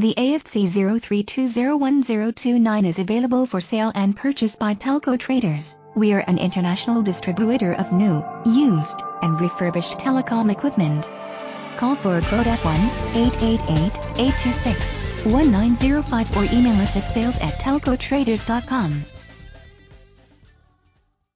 The AFC 03201029 is available for sale and purchase by Telco Traders. We are an international distributor of new, used, and refurbished telecom equipment. Call for a quote at 1-888-826-1905 or email us at sales at telcotraders.com.